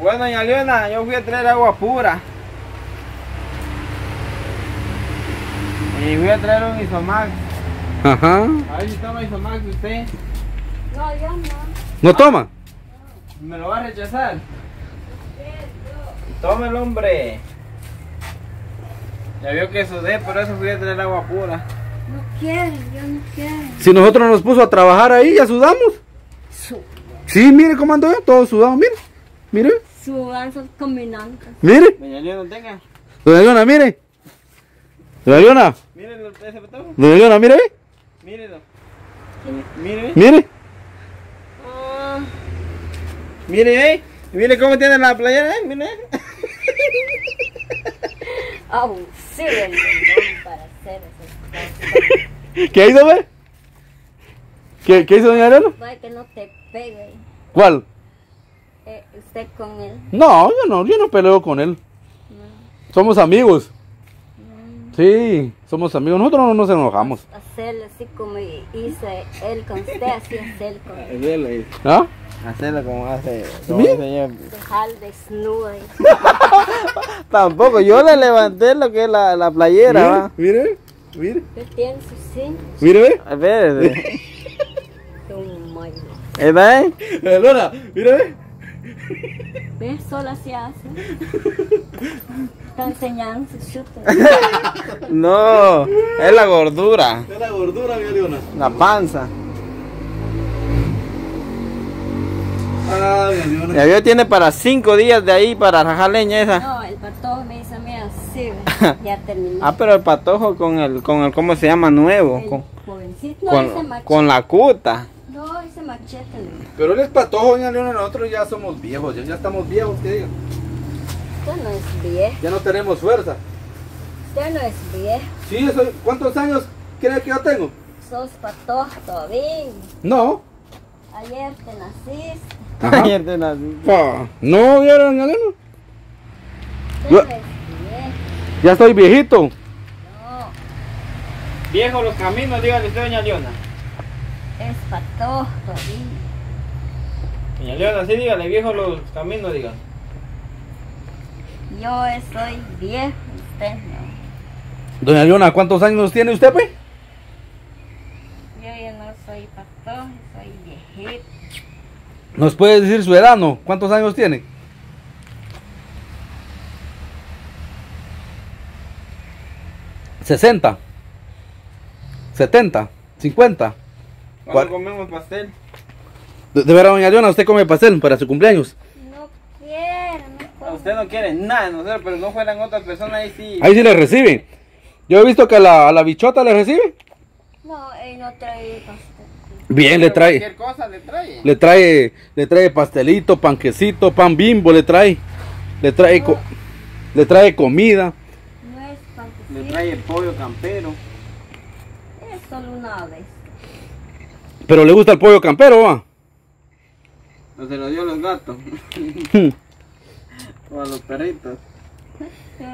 Bueno, doña Leona, yo fui a traer agua pura. Y fui a traer un Isomax. Ajá. A ver si toma Isomax usted. No, yo no. ¿No toma? ¿Me lo va a rechazar? Tómelo, hombre. Ya vio que sudé, por eso fui a traer agua pura. No quiero, yo no quiero. Si nosotros nos puso a trabajar ahí, ya sudamos. Su, Sí, mire cómo ando yo, todos sudamos, mire. Mire, suban son combinantes. mire. Doña Leona, tenga. Doña Leona, mire. Doña Leona, Mírelo, ese patojo. Doña Leona, mire. Mírelo. Mire, Mire. Ah, mire, eh. Mire cómo tiene la playera, eh. Mire. oh, sí, el para hacer esas cosas. ¿Qué hizo, ve? ¿Qué, ¿Qué hizo Doña Leona? Para que no te pegue ¿Cuál? Usted con él. No, yo no, yo no peleo con él. Somos amigos. Sí, somos amigos. Nosotros no nos enojamos. Hacerle así como hice él con usted, así hacer con él. Hacerlo, ahí. ¿Ah? Hacerlo como hace. Como Mire. Dejar desnudo ahí. Tampoco, yo le levanté lo que es la, la playera, va. Mire, mire. Yo pienso, sí, Mire, ve. Espérate. un mal. ¿Está eh? Mire, ve. ¿Ves? Solo así hace. Está enseñando su chute. No, es la gordura, Es la gordura, mi Leona. la panza. Ah, mi Leona. Ya vio, tiene para cinco días de ahí para rajar leña esa. No, el patojo me dice a mí así, ya terminó. Ah, pero el patojo con el, con el, ¿cómo se llama? Nuevo. el Con, jovencito, no, con la cuta. No, ese machete. le- Pero él es patojo, doña Leona. Nosotros ya somos viejos, ya, ya estamos viejos, que diga. Usted no es viejo. Ya no tenemos fuerza. Usted no es viejo. Sí, eso, ¿cuántos años cree que yo tengo? Sos patojo todavía. No. Ayer te naciste. Ajá. Ayer te nací. Pa, No, ya, doña Leona. Usted Yo- no es viejo. Ya estoy viejito. No, Viejo los caminos, dígale usted, doña Leona. Es patojo todavía. Doña Leona, sí, dígale, viejo los caminos, dígale. Yo soy viejo, usted no. Doña Leona, ¿cuántos años tiene usted, pues? Yo ya no soy patojo, soy viejito. ¿Nos puede decir su edad, no? ¿Cuántos años tiene? ¿60? ¿70? ¿50? ¿Cuándo ¿Cuál? comemos pastel? De, de verdad, doña Leona, ¿usted come pastel para su cumpleaños? No quiero, no. Usted no quiere nada de nosotros, pero no fueran otras personas ahí sí. Ahí sí le recibe. Yo he visto que a la, a la bichota le recibe. No, él no trae pastel. Bien, le trae. Cualquier cosa le trae. Le trae, le trae pastelito, panquecito, pan bimbo, le trae. Le trae, co- le trae comida. No es Le fantasía, trae pollo campero. es solo una vez. Pero le gusta el pollo campero, va. No se lo dio a los gatos. o a los perritos. No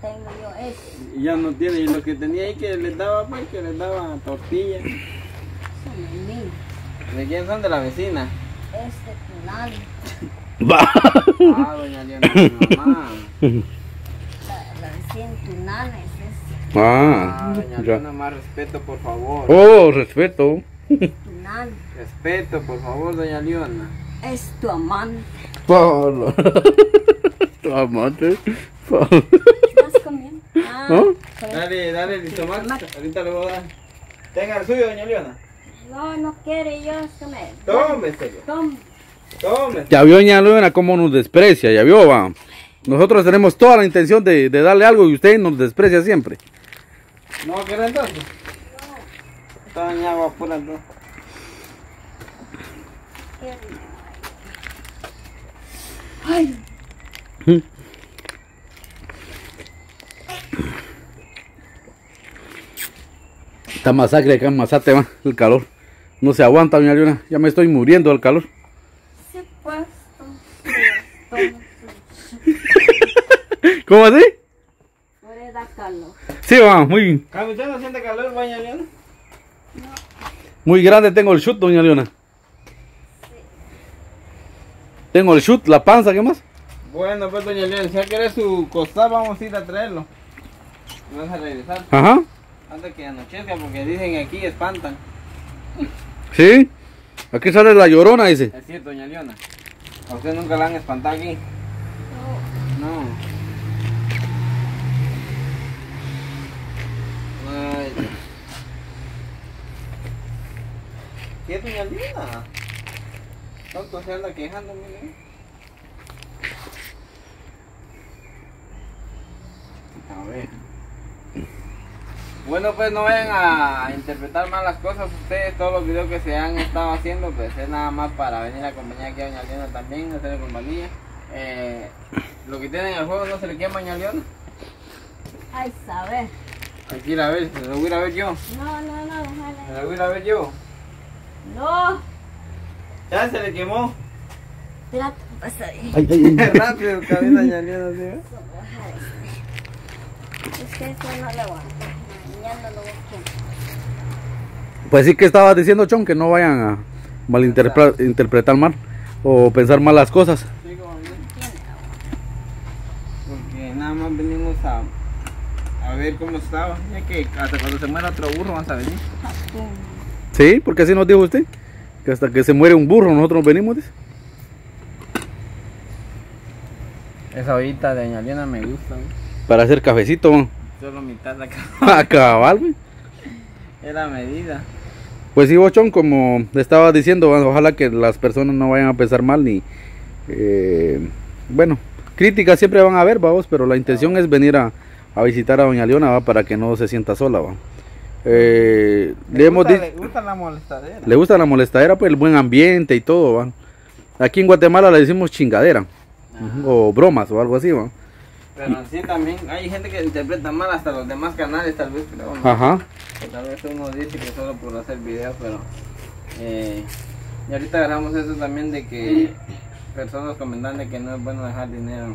tengo yo eso. Y ya no tiene. Y lo que tenía ahí que les daba, pues, que les daba es mío. ¿De quién son? De la vecina. Es de Tunal. Va. Ah, doña mamá. La, la vecina Tunal es ese. Ah, Ah, doña ya. Leona, más respeto, por favor. Oh, respeto. Respeto, por favor, doña Leona. es tu amante. Pablo. Tu amante. Pablo. ¿Estás comiendo? Ah, ¿No? pero- Dale, dale el tomate. Ahorita le voy a dar. Tenga el suyo, doña Leona. No, no quiere yo comer. Tómeselo. Toma. Tómeselo. Ya vio doña Leona cómo nos desprecia, ya vio, va. Nosotros tenemos toda la intención de, de darle algo y usted nos desprecia siempre. ¿No va a querer entonces? No. Está en agua pura entonces. Ay, Esta masacre acá en Mazate, va, el calor. No se aguanta, doña Leona. Ya me estoy muriendo del calor. se puesto. Toma. ¿Cómo así? No le da calor. Sí, va, muy, Cami, ¿Usted no siente calor, doña Leona? muy grande tengo el shoot, doña Leona. Tengo el shoot, la panza, ¿qué más? Bueno, pues doña Leona, si ya quiere su costal, vamos a ir a traerlo. Vamos a regresar. Ajá. Antes que anochezca, porque dicen que aquí espantan. Sí. Aquí sale la llorona, dice. Es cierto, doña Leona. ¿A usted nunca la han espantado aquí? No. Ay. ¿Qué es doña Leona? Tanto se anda quejando, mire. A ver. Bueno, pues no vayan a interpretar mal las cosas ustedes, todos los videos que se han estado haciendo, pues es nada más para venir a acompañar aquí a Doña Leona también, hacerle compañía. Eh, lo que tienen en el juego no se le quema a Doña Leona. Ay, sabe. Hay que ir a ver, se lo voy a ir a ver yo. No, no, no, Se déjale. lo voy a ir a ver yo. No. Ya se le quemó. Espérate, pasa ahí. Ay, ay, ay. Rápido, cabeza ¿sí? ve? Es que eso no le aguanta. Mañana lo. Pues sí que estabas diciendo, Chon, que no vayan a malinterpretar interpretar mal o pensar mal las cosas. Porque nada más venimos a, a ver cómo estaba. Ya que hasta cuando se muera otro burro vas a venir. Sí, porque así nos dijo usted. Que hasta que se muere un burro nosotros venimos. dice. Esa ollita de Doña Leona me gusta. ¿no? Para hacer cafecito. ¿no? Solo mitad de. A cabal, güey. Es la medida. Pues sí, Bochón, como le estaba diciendo, ojalá que las personas no vayan a pensar mal ni... eh, bueno, críticas siempre van a haber, vamos, pero la intención es venir a, a visitar a Doña Leona, va, para que no se sienta sola, va. Eh, le hemos gusta, dicho... le gusta la molestadera. Le gusta la molestadera, pues el buen ambiente y todo, va. Aquí en Guatemala le decimos chingadera, ujú, o bromas o algo así, va. Pero sí también hay gente que interpreta mal hasta los demás canales tal vez, pero no. Ajá, Que Tal vez uno dice que solo por hacer videos, pero... eh, y ahorita agarramos eso también de que personas comentan de que no es bueno dejar dinero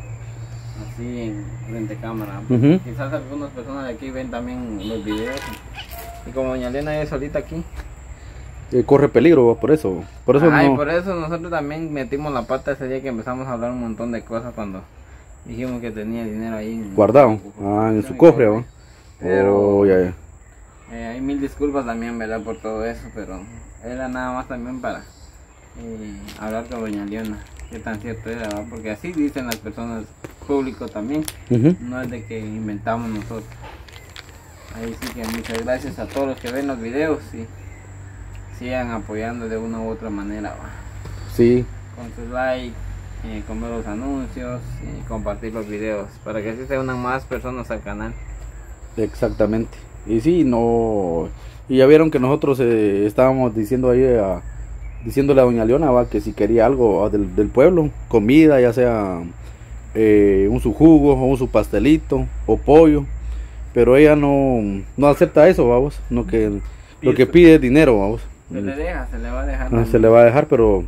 así en frente a cámara. Quizás algunas personas de aquí ven también los videos. Y como doña Elena es solita aquí. eh, corre peligro, va, por eso. Por eso Ay, no... por eso nosotros también metimos la pata ese día que empezamos a hablar un montón de cosas cuando dijimos que tenía dinero ahí. en- Guardado, ah, en su cofre, va. Pero Oh, ya, ya. eh, hay mil disculpas también, ¿verdad? Por todo eso, pero era nada más también para eh, hablar con doña Leona. Qué tan cierto era, ¿verdad? Porque así dicen las personas público también. No es de que inventamos nosotros. Ahí sí que muchas gracias a todos los que ven los videos y sigan apoyando de una u otra manera. ¿va? Sí, Con su like, eh, con ver los anuncios y compartir los videos para que así se unan más personas al canal. Exactamente. Y sí, no. Y ya vieron que nosotros eh, estábamos diciendo ahí a, diciéndole a doña Leona va, que si quería algo ah, del, del pueblo, comida, ya sea eh, un su jugo o un su pastelito o pollo, pero ella no, no acepta eso, vamos, no que lo que pide es dinero, vamos. Se le deja, se le va a dejar. Ah, se le va a dejar, pero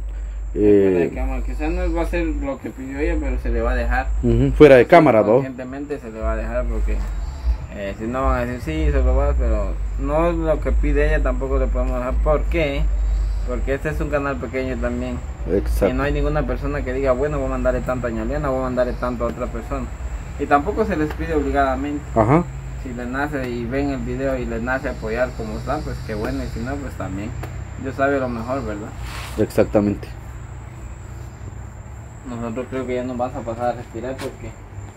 Fuera de eh, cámara, quizás no va a ser lo que pidió ella, pero se le va a dejar. fuera de cámara, vamos. Conscientemente se le va a dejar porque eh, si no van a decir sí, se lo va, pero no es lo que pide ella, tampoco le podemos dejar. ¿Por qué? Porque este es un canal pequeño también. Y Exacto. no hay ninguna persona que diga, bueno, voy a mandarle tanto a voy a mandarle tanto a otra persona. Y tampoco se les pide obligadamente. Ajá. Si les nace y ven el video y les nace apoyar como está, pues qué bueno. Y si no, pues también. Dios sabe lo mejor, ¿verdad? Exactamente. Nosotros creo que ya nos vamos a pasar a respirar porque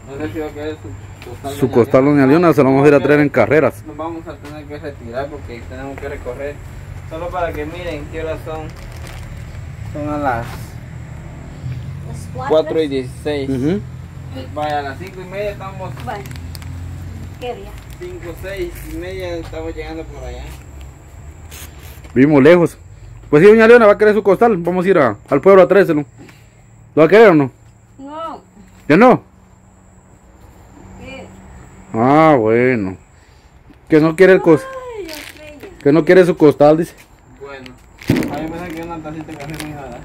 no sé si va a querer su costal. Su costal doña Leona se lo vamos a ir a traer en carreras. Nos vamos a tener que retirar porque tenemos que recorrer. Solo para que miren qué horas son. Son a las Las 4 y 16. Ujú. Vaya, a las 5 y media estamos. ¿Qué día? 5, 6 y media estamos llegando por allá. Vivimos lejos. Pues sí, doña Leona va a querer su costal. Vamos a ir a- al pueblo a traérselo. ¿Lo va a querer o no? No, ¿Ya no? ¿qué? Ah, bueno. Que no quiere el cos Ay, Dios mío. que no quiere su costal, dice. Bueno, a mí me da que una tacita de café muy ¿verdad?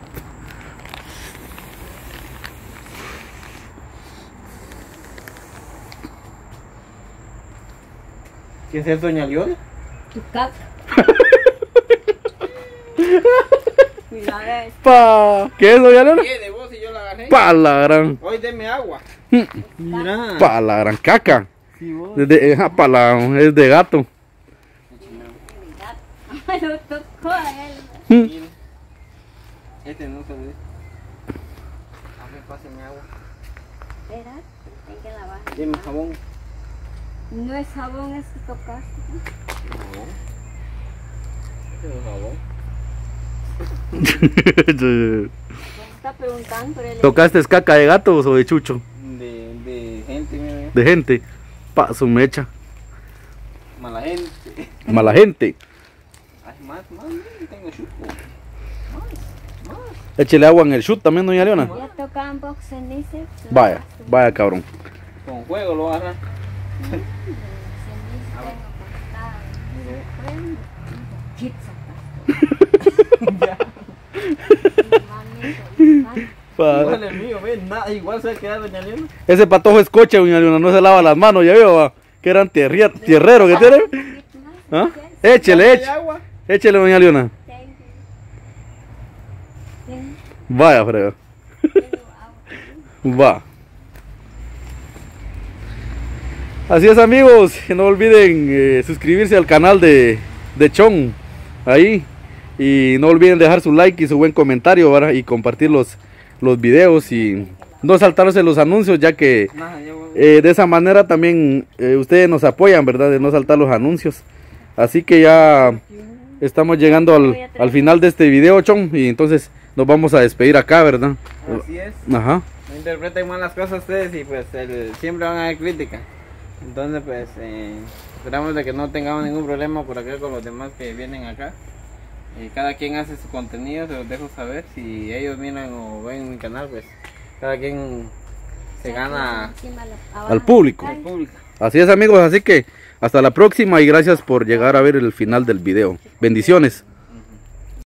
¿Qué es eso, doña Leona? Tu caca. Ves. Pa, ¿qué es, doña Leona? ¿Qué de vos y yo la agarré? Pa la gran, Hoy deme agua. Mm. Mira. pa la gran caca. Sí, vos. Es de, ajá, pa la, es de gato. Lo tocó a él. Mire. Este no se ve. A ver, páseme agua. Espera, hay que lavar. Deme jabón. No es jabón, es que tocaste. Este es jabón. Está preguntando, pero él ¿Tocaste es caca de gatos o de chucho? De, de gente, mira. De gente. Pa, su mecha. Mala gente. Mala gente. Ay, más, más, mira, tengo chupo. Más, más. Échele agua en el shoot también, doña Leona. ya tocaban boxen, dice. Vaya, vaya cabrón. Con juego lo agarra. Igual el mío, ve, nada, igual se va a quedar doña Leona. Ese patojo es coche, doña Leona, no se lava las manos, ya veo, va. Que eran tierrier- tierrero que tiene. ¿Ah? Échele, ¿Hay échele. Échele, doña Leona. Vaya, frega. Va. Así es amigos, no olviden eh, suscribirse al canal de, de Chon ahí y no olviden dejar su like y su buen comentario ¿verdad? y compartir los, los videos y no saltarse los anuncios ya que eh, de esa manera también eh, ustedes nos apoyan, ¿verdad? De no saltar los anuncios. Así que ya estamos llegando al, al final de este video, Chon, y entonces nos vamos a despedir acá, ¿verdad? Así es. Ajá. No interpreten mal las cosas ustedes y pues el- siempre van a haber crítica. Entonces pues eh, esperamos de que no tengamos ningún problema por acá con los demás que vienen acá. Y cada quien hace su contenido, se los dejo saber. Si ellos miran o ven mi canal, pues cada quien se gana Al público. al público. Así es amigos, así que hasta la próxima y gracias por llegar a ver el final del video. Bendiciones.